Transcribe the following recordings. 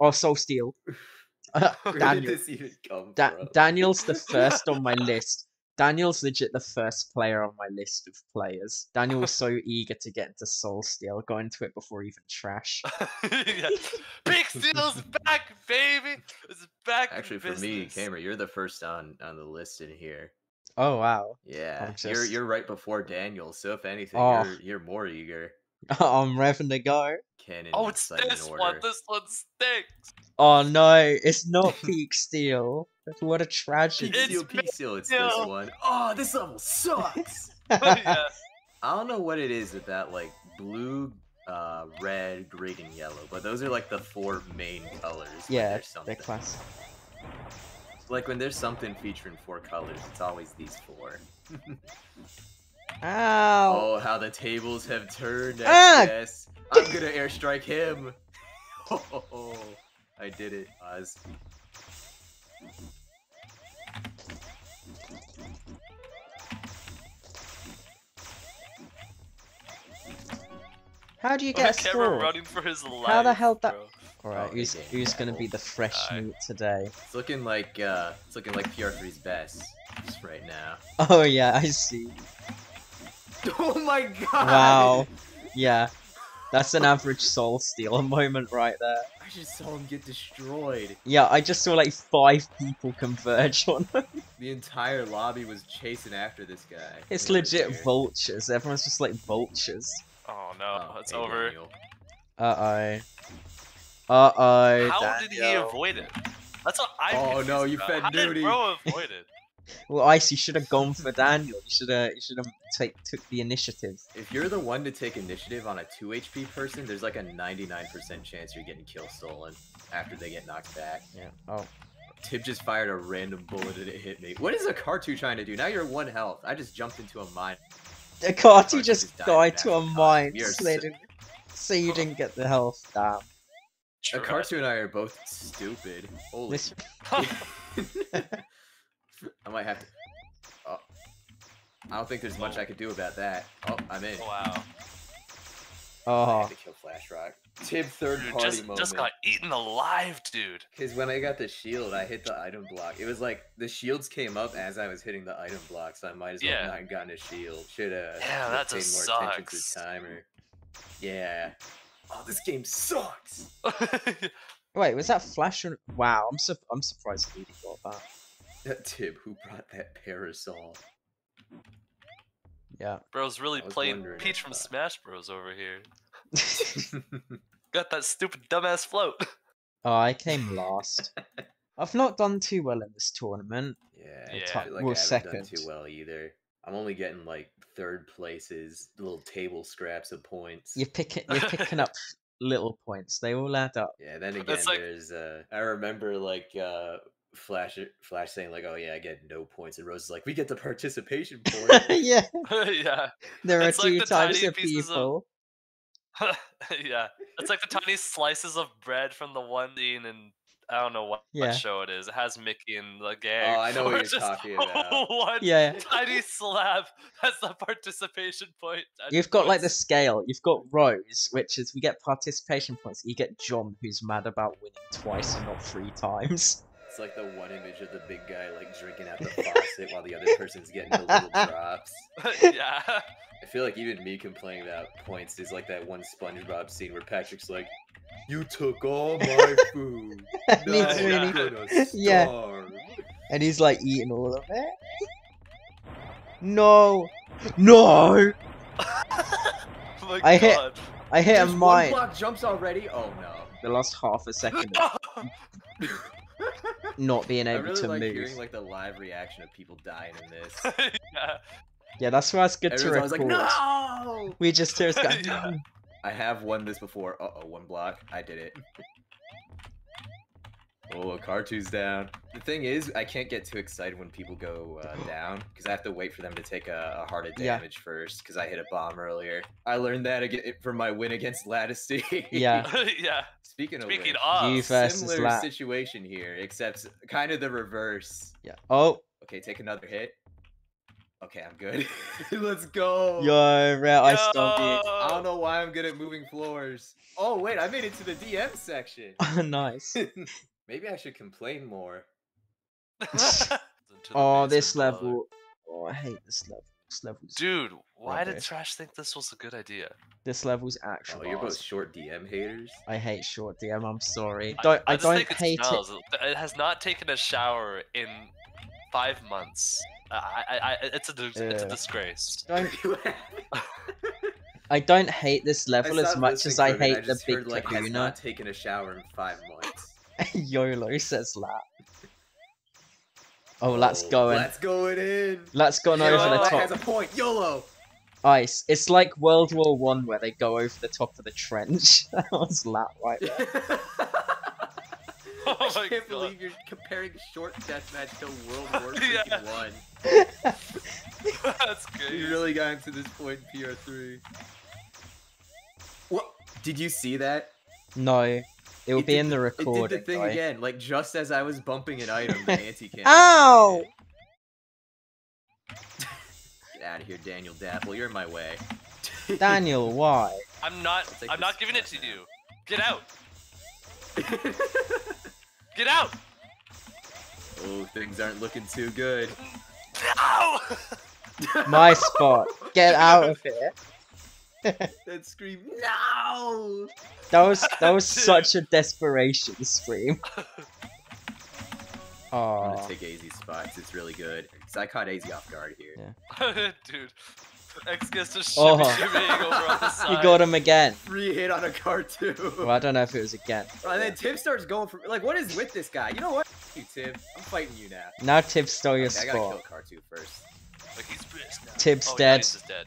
Oh, Soul Steel. Daniel. did this even come Da- Daniel's the first on my list. Daniel's legit the first player on my list of players. Daniel was so eager to get into Soul Steel, got into it before even Trash. yeah. Big Steel's back, baby. It's back. Actually, for me, business. Cameron, you're the first on on the list in here. Oh wow. Yeah, you're you're right before Daniel. So if anything, Oh. you're you're more eager. I'm revving to go. Canon. Oh, it's sight and this one. This one stinks. Oh no, it's not Peak Steel. What a tragedy. Peak It's seal, peak seal. It's this Steel. one. Oh, this level sucks. yeah. I don't know what it is with that like blue, uh, red, green, and yellow, but those are like the four main colors. when yeah, there's something. they're class. Like when there's something featuring four colors, it's always these four. Ow! Oh, how the tables have turned. Ah! Yes, I'm gonna airstrike him. Oh, I did it, Oz. How do you Look get a at running for his life. How the hell that- Alright, Oh, who's okay, who's gonna be the fresh Die. meat today? It's looking like uh, it's looking like PR3's best just right now. Oh yeah, I see. Oh my god! Wow. Yeah. That's an average soul stealer moment right there. I just saw him get destroyed. Yeah, I just saw like five people converge on him. The entire lobby was chasing after this guy. It's They legit there. vultures. Everyone's just like vultures. Oh no, Oh, it's hey, over. Uh oh. Uh oh. How did he avoid it? That's what I. Oh, no, you fed How did Nudie. bro avoid it? Well, Ice, you should have gone for Daniel. You should have. You should have take took the initiative. If you're the one to take initiative on a 2 HP person, there's like a 99% chance you're getting kill stolen after they get knocked back. Yeah. Oh. Tib just fired a random bullet and it hit me. What is a Cartu trying to do? Now you're one health. I just jumped into a mine. Carty Carty just died to a mine. So, so- so you didn't get the health. Damn. A Sure. Cartu and I are both stupid. Holy. This. I might have to. Oh. I don't think there's much I could do about that. Oh, I'm in. wow. Oh. I had to kill Flash Rock. Tib third Dude, party just, moment. just got eaten alive, dude. Because when I got the shield, I hit the item block. It was like the shields came up as I was hitting the item block, so I might as well Yeah. not have gotten a shield. Should have Yeah, that paid just more attention to sucks. the timer. Yeah. Oh, this game sucks. Wait, was that Flash? Or... Wow, I'm su- I'm surprised Lady got that. That Tib who brought that parasol. Yeah. Bro's really playing Peach from Smash Bros over here. Got that stupid dumbass float. Oh, I came last. I've not done too well in this tournament. yeah, Yeah. I like Well, I haven't done second. too well either. I'm only getting like third places, little table scraps of points. You're picking you're picking up little points. They all add up. Yeah, then again, like- there's uh, I remember like uh, Flash uh, Flash saying like, "Oh yeah, I get no points," and Rose is like, "We get the participation point." yeah, yeah, there are It's like two the types of pieces of- people. yeah. It's like the tiny slices of bread from the one scene and I don't know what, Yeah. what show it is. It has Mickey and the gang. Oh, I know what you're just talking about. One Yeah. tiny slab has the participation point. You've got like the scale. You've got Rose, which is we get participation points. You get John, who's mad about winning twice and not three times. It's like the one image of the big guy like drinking out the faucet while the other person's getting the little drops. yeah. I feel like even me complaining about points is like that one SpongeBob scene where Patrick's like, "You took all my food. And Now he's Yeah. Gonna Yeah. and he's like eating all of it. No, no! oh I hit- I hit a There's one block jumps already. Oh no. The last half a second not being I able really to like move. hearing like the live reaction of people dying in this. yeah. Yeah, that's why it's good to Everyone's record. always like, "No!" We just hear us go. Yeah. I have won this before. Uh oh, one block. I did it. Oh, Cartu's down. The thing is, I can't get too excited when people go uh, down because I have to wait for them to take a, a heart of Yeah. damage first because I hit a bomb earlier. I learned that again from my win against Lattice. Yeah. yeah. Speaking of Speaking which, of, similar Lat. situation here, except kind of the reverse. Yeah. Oh, Okay, take another hit. Okay, I'm good. Let's go. Yo, rare I stop I don't know why I'm good at moving floors. Oh wait, I made it to the DM section. nice. Maybe I should complain more. Oh, this level. Oh, I hate this level. This level's Dude, why did Trash think this was a good idea? this level's Oh, actually. you're both short DM haters. I hate short DM. I'm sorry. I- Don't I, just don't think it hate it. It has not taken a shower in five months. I, I, I, it's a, dis- it's a disgrace. Don't I don't hate this level as much as I for a minute, hate the just big heard, like, has kahuna. not taken a shower in five months. YOLO says that. Oh, let's Oh, go in. Let's go it in. Let's go on over the YOLO. Top. has a point. YOLO. Ice. It's like World War One where they go over the top of the trench. that was lat right there. Oh I my can't God. believe you're comparing short deathmatch to World War Yeah. freaking One. That's good. We really got into this point in PR3. What? Did you see that? No, it will It be in the It recording. did the thing guy. again, like just as I was bumping an item, the anti-cam. Ow! Oh! Get out of here, Daniel Dapple. You're in my way. Daniel, why? I'm not. I'll take I'm not giving it to spot you. Get out. Get out. oh, things aren't looking too good. No. My spot. Get out of here. That scream, no! That was that was such a desperation scream. I'm Oh, gonna take AZ's spots. it's really good. Because I caught AZ off guard here. Yeah. Dude. X gets to Oh. shimmy shimmying over on the side. you got him again. Free hit on a cartoon. Well, I don't know if it was again. And then Tim starts going for like, what is with this guy? You know what? F you, Tim. I'm fighting you now. Now Tib stole your Okay, I gotta kill spot. Cartoon first. Like he's pissed now. Tib's oh, dead. Yeah, he's just dead.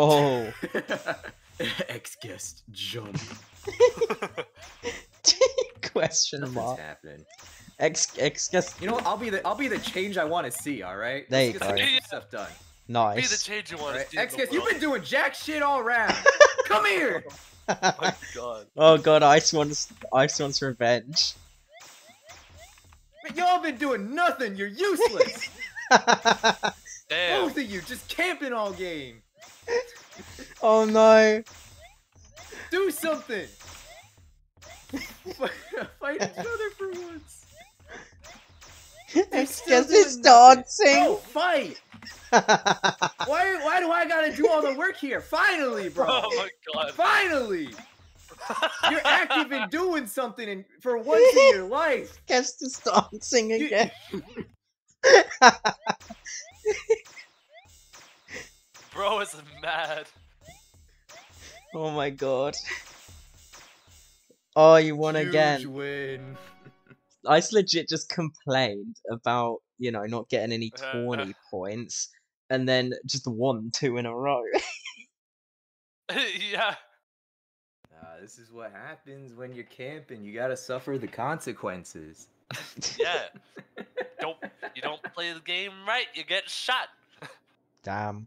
Oh, Ex guest jump. question Nothing's mark. happening. X X guess You know what? I'll be the I'll be the change I want to see. All right. There Let's you get go. good stuff done. Nice. Be the change you All want right. to see. Ex guest, you've been doing jack shit all round. Come here. Oh my god. oh god, Ice wants Ice wants revenge. But y'all been doing nothing. You're useless. Damn. Both of you just camping all game. oh no. Do something. Fight fight each other for once. X just guess is dancing. No, oh, fight. Why? Why do I gotta do all the work here? Finally, bro. Oh my god. Finally. You're active in doing something in, for once in your life. Guess is dancing You- again. Bro is mad. Oh my god. Oh, you won Huge again. win. Ice legit just complained about, you know, not getting any Uh, uh. tourney points and then just won two in a row. yeah. Uh, this is what happens when you're camping. You gotta suffer the consequences. Yeah. Don't you don't play the game right, you get shot. Damn.